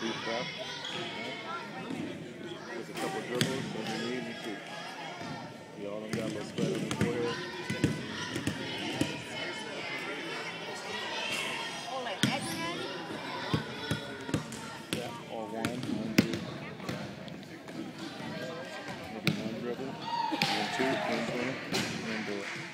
deep breath. There's a couple dribbles on your knees and shoot. You all done got a little sweat on your forehead. One, one, two. Maybe one dribble, one, two, one, two, and then do it.